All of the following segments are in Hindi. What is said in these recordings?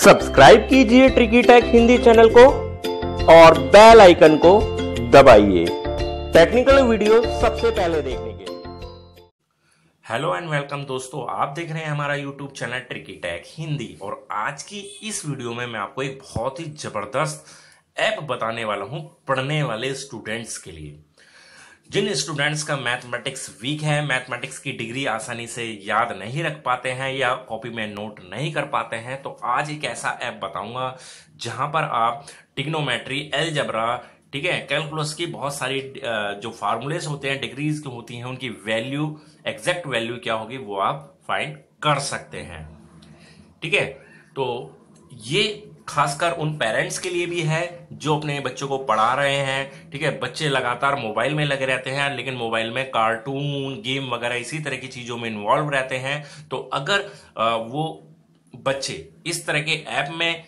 सब्सक्राइब कीजिए ट्रिकी टेक हिंदी चैनल को और बेल आइकन को दबाइए। टेक्निकल वीडियो सबसे पहले देखने के हेलो एंड वेलकम दोस्तों, आप देख रहे हैं हमारा YouTube channel tricky tech Hindi और आज की इस वीडियो में मैं आपको एक बहुत ही ज़बरदस्त ऐप बताने वाला हूँ पढ़ने वाले स्टूडेंट्स के लिए। जिन स्टूडेंट्स का मैथमेटिक्स वीक है मैथमेटिक्स की डिग्री आसानी से याद नहीं रख पाते हैं या कॉपी में नोट नहीं कर पाते हैं तो आज एक ऐसा ऐप बताऊँगा, जहाँ पर आप टिग्नोमेट्री एल जबरा ठीक है कैलकुलस की बहुत सारी जो फार्मूलेस होते हैं डिग्रीज की होती हैं, उनकी वैल्यू एग्जैक्ट वैल्यू क्या होगी, वो आप फाइंड कर सकते हैं। ठीक है तो ये खासकर उन पेरेंट्स के लिए भी है, जो अपने बच्चों को पढ़ा रहे हैं, ठीक है? बच्चे लगातार मोबाइल में लगे रहते हैं, लेकिन मोबाइल में कार्टून, गेम वगैरह, इसी तरह की चीज़ों में इन्वॉल्व रहते हैं। तो अगर वो बच्चे इस तरह के ऐप में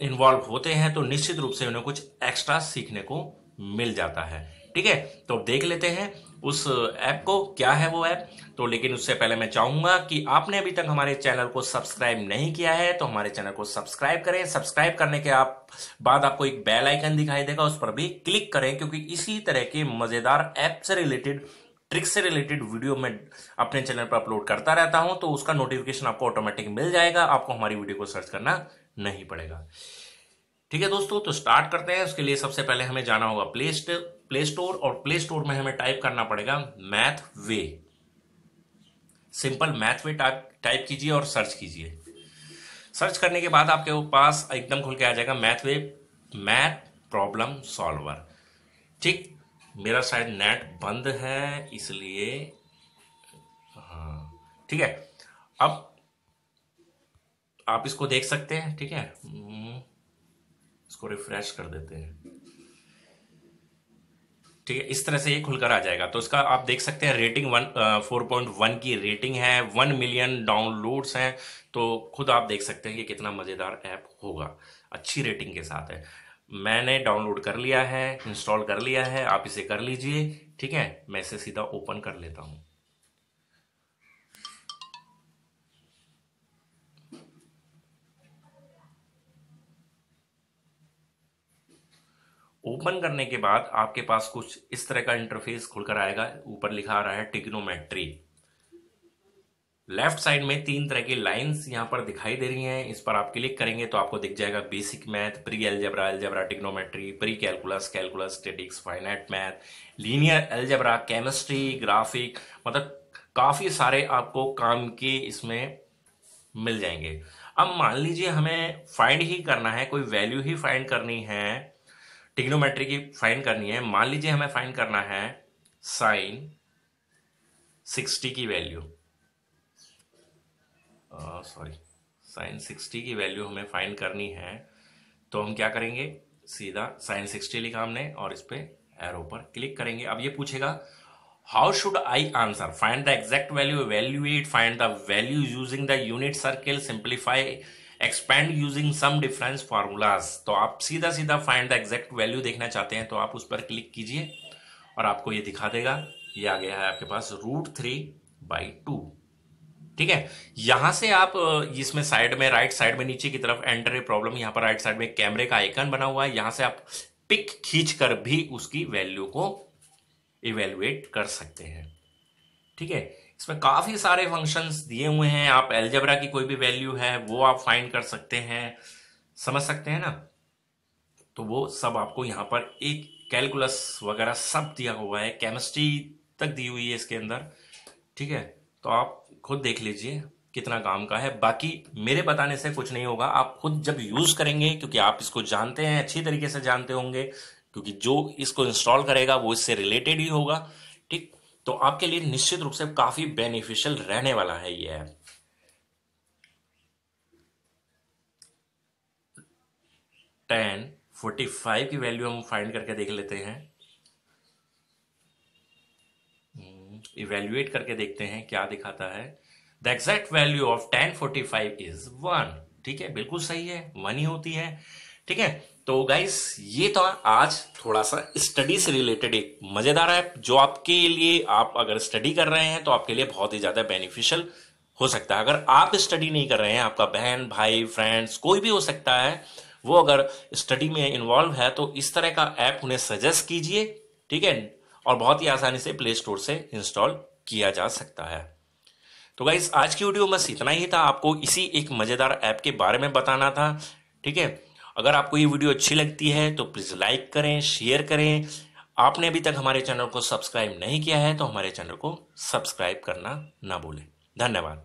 इन्वॉल्व होते हैं तो निश्चित रूप से उन्हें कुछ एक्स्ट्रा सीखने को मिल जाता है। ठीक है? तो देख लेते हैं उस ऐप को क्या है वो ऐप। तो लेकिन उससे पहले मैं चाहूँगा कि आपने अभी तक हमारे चैनल को सब्सक्राइब नहीं किया है तो हमारे चैनल को सब्सक्राइब करें। सब्सक्राइब करने के आप, बाद आपको एक बेल आइकन दिखाई देगा, उस पर भी क्लिक करें, क्योंकि इसी तरह के मज़ेदार ऐप से रिलेटेड ट्रिक से रिलेटेड वीडियो मैं अपने चैनल पर अपलोड करता रहता हूँ तो उसका नोटिफिकेशन आपको ऑटोमेटिक मिल जाएगा, आपको हमारी वीडियो को सर्च करना नहीं पड़ेगा। ठीक है दोस्तों तो स्टार्ट करते हैं। उसके लिए सबसे पहले हमें जाना होगा प्ले प्ले स्टोर और प्ले स्टोर में हमें टाइप करना पड़ेगा math way simple math way type type कीजिए और सर्च कीजिए। सर्च करने के बाद आपके पास एकदम खुल के आ जाएगा math way math problem solver ठीक? मेरा शायद नेट बंद है इसलिए हाँ। ठीक है? अब आप इसको देख सकते हैं ठीक है? हम्म, इसको रिफ्रेश कर देते हैं। ठीक है, इस तरह से ये खुलकर आ जाएगा। तो इसका आप देख सकते हैं rating one four point one की रेटिंग है वन मिलियन डाउनलोड्स हैं। तो खुद आप देख सकते हैं कि कितना मज़ेदार ऐप होगा। अच्छी रेटिंग के साथ है। मैंने डाउनलोड कर लिया है इंस्टॉल कर लिया है, आप इसे कर लीजिए, ठीक है? मैं इसे सीधा ओपन कर लेता हूँ। ओपन करने के बाद आपके पास कुछ इस तरह का इंटरफेस खुलकर आएगा। ऊपर लिखा आ रहा है टिग्नोमेट्री लेफ़्ट साइड में तीन तरह की लाइंस यहाँ पर दिखाई दे रही हैं। इस पर आप क्लिक करेंगे तो आपको दिख जाएगा basic math pre algebra algebra trigonometry pre calculus calculus statics finite math linear algebra chemistry graphic मतलब काफ़ी सारे आपको काम के इसमें मिल जाएँगे। अब मान लीजिए हमें फाइंड ही करना है, कोई वैल्यू ही फाइंड करनी है टिग्नोमेट्री की फाइंड करनी है। मान लीजिए हमें फाइंड करना है साइन सिक्सटी की वैल्यू सॉरी साइन सिक्सटी की वैल्यू हमें फाइंड करनी है तो हम क्या करेंगे? सीधा साइन सिक्सटी लिखा हमने और इस पर एरो पर क्लिक करेंगे। अब ये पूछेगा how should I answer find the exact value evaluate find the value using the unit circle simplify expand using sum difference formulas तो आप सीधा सीधा फाइंड द एग्जैक्ट वैल्यू देखना चाहते हैं तो आप उस पर क्लिक कीजिए और आपको ये दिखा देगा, ये आ गया है आपके पास रूट थ्री बाई टू ठीक है? यहाँ से आप इसमें साइड में राइट साइड में नीचे की तरफ़ एंटर ए प्रॉब्लम यहाँ पर राइट साइड में कैमरे का आइकन बना हुआ है, यहाँ से आप पिक खींच कर भी उसकी वैल्यू को इवेल्युएट कर सकते हैं। ठीक है? इसमें काफ़ी सारे फ़ंक्शंस दिए हुए हैं। आप एल्जेब्रा की कोई भी वैल्यू है, वो आप फाइंड कर सकते हैं। समझ सकते हैं ना? तो वो सब आपको यहाँ पर एक कैलकुलस वगैरह सब दिया हुआ है। केमिस्ट्री तक दी हुई है इसके अंदर। ठीक है? तो आप खुद देख लीजिए कितना काम का है। बाकी मेरे बताने से कुछ नहीं होगा। आप खुद जब यूज़ करेंगे, क्योंकि आप इसको जानते हैं, अच्छी तरीके से जानते होंगे, क्योंकि जो इसको इंस्टॉल करेगा, वो इससे रिलेटेड ही होगा। ठीक? तो आपके लिए निश्चित रूप से काफ़ी बेनिफिशियल रहने वाला है ये। ऐप टेन फोर्टी फाइव की वैल्यू हम फाइंड करके देख लेते हैं। इवेल्युएट करके देखते हैं क्या दिखाता है। The exact value of tan forty five is one ठीक है, बिल्कुल सही है वन ही होती है। ठीक है? तो गाइस ये तो आज थोड़ा सा स्टडी से रिलेटेड एक मज़ेदार ऐप जो आपके लिए, आप अगर स्टडी कर रहे हैं तो आपके लिए बहुत ही ज़्यादा बेनिफिशियल हो सकता है। अगर आप स्टडी नहीं कर रहे हैं, आपका बहन, भाई फ्रेंड्स कोई भी हो सकता है, वो अगर स्टडी में इन्वॉल्व है तो इस तरह का ऐप उन्हें सजेस्ट कीजिए, ठीक है? और बहुत ही आसानी से प्ले स्टोर से इंस्टॉल किया जा सकता है। तो गाइज़ आज की वीडियो बस इतना ही था। आपको इसी एक मज़ेदार ऐप के बारे में बताना था, ठीक है? अगर आपको ये वीडियो अच्छी लगती है तो प्लीज़ लाइक करें, शेयर करें। आपने अभी तक हमारे चैनल को सब्सक्राइब नहीं किया है तो हमारे चैनल को सब्सक्राइब करना ना भूलें। धन्यवाद।